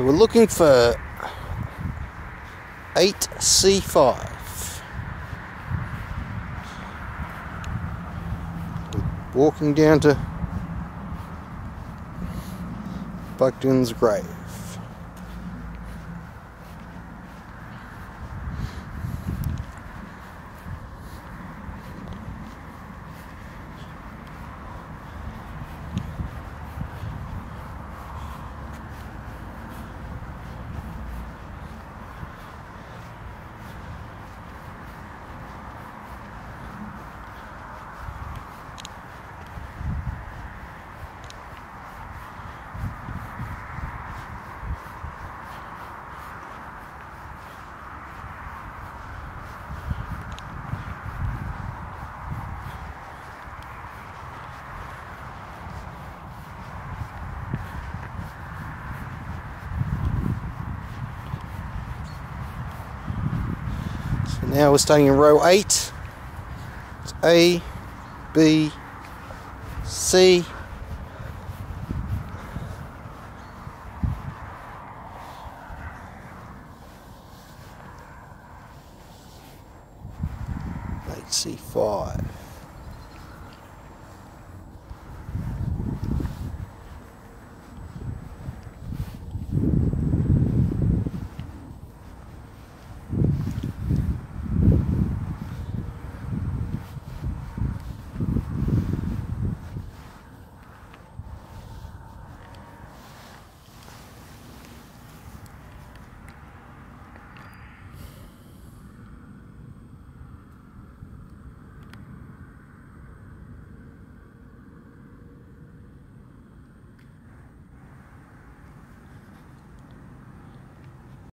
So we're looking for 8C5. We're walking down to Bugden's grave. Now we're starting in row 8. It's A, B, C. Eight C five.